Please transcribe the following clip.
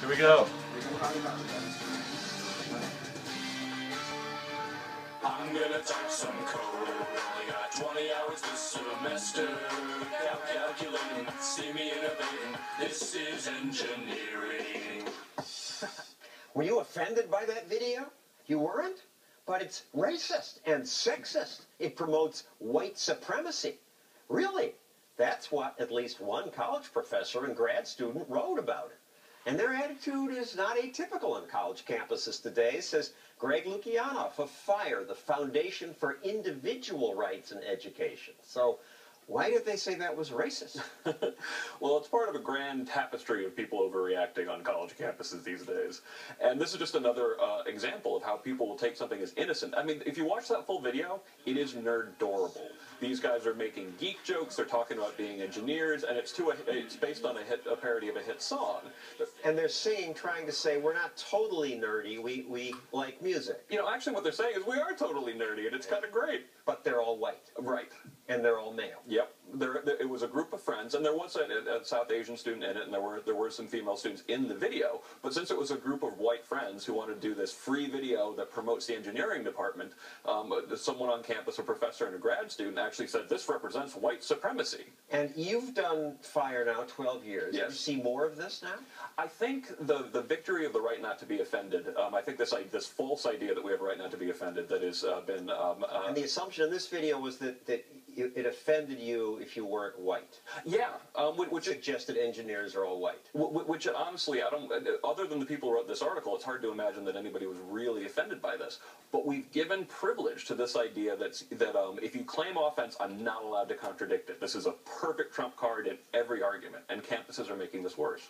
Here we go. I'm gonna type some code. Only got 20 hours this semester. Cal calculating, see me innovating. This is engineering. Were you offended by that video? You weren't? But it's racist and sexist. It promotes white supremacy. Really? That's what at least one college professor and grad student wrote about it. And their attitude is not atypical on college campuses today, says Greg Lukianoff of FIRE, the Foundation for Individual Rights in Education. So why did they say that was racist? well, it's part of a grand tapestry of people overreacting on college campuses these days. And this is just another uh, example of how people will take something as innocent. I mean, if you watch that full video, it is nerd-adorable. These guys are making geek jokes, they're talking about being engineers, and it's to a, it's based on a, hit, a parody of a hit song. And they're singing, trying to say, we're not totally nerdy, we, we like music. You know, actually what they're saying is we are totally nerdy, and it's kind of great. But they're all white. Right. And they're all male. Yep. There, there, it was a group of friends, and there was a, a, South Asian student in it, and there were there were some female students in the video. But since it was a group of white friends who wanted to do this free video that promotes the engineering department, um, someone on campus, a professor and a grad student, actually said this represents white supremacy. And you've done FIRE now 12 years. Yes. You see more of this now? I think the the victory of the right not to be offended. Um, I think this this false idea that we have a right not to be offended that has uh, been. Um, uh, and the assumption in this video was that that it offended you if you weren't white. Yeah, um, which suggested engineers are all white. Which honestly, I don't. Other than the people who wrote this article, it's hard to imagine that anybody was really offended by this. But we've given privilege to this idea that's that um, if you claim offense, I'm not allowed to contradict it. This is a perfect trump card in every argument, and campuses are making this worse.